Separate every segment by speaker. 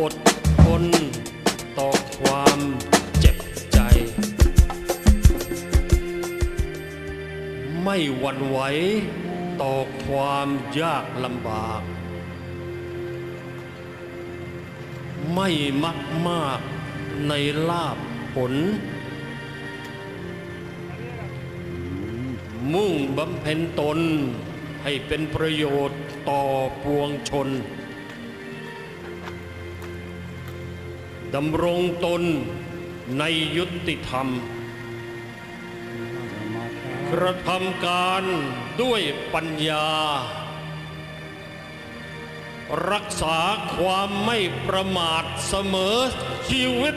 Speaker 1: อดทนต่อความเจ็บใจ ไม่หวั่นไหวต่อความยากลำบาก ไม่มักมากในลาบผล มุ่งบำเพ็ญตนให้เป็นประโยชน์ต่อปวงชน ดำรงตนในยุติธรรม กระทำการด้วยปัญญา รักษาความไม่ประมาทเสมอชีวิต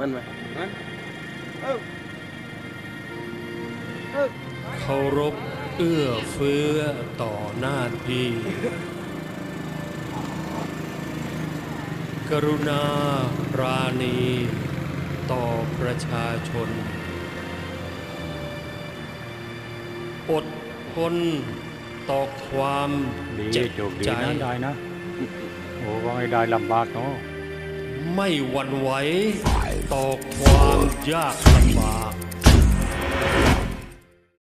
Speaker 1: มันไหมเคารพ
Speaker 2: เอื้อเฟื้
Speaker 1: อต่อหน้าที่ กรุณาราณี ต่อประชาชน อดทนต่อความเจ็บใจ
Speaker 3: ได้นะ โอ้ว่าไอ้ได้ลำบากเนาะ
Speaker 1: ไม่หวั่นไหว ต่อความยากลำบาก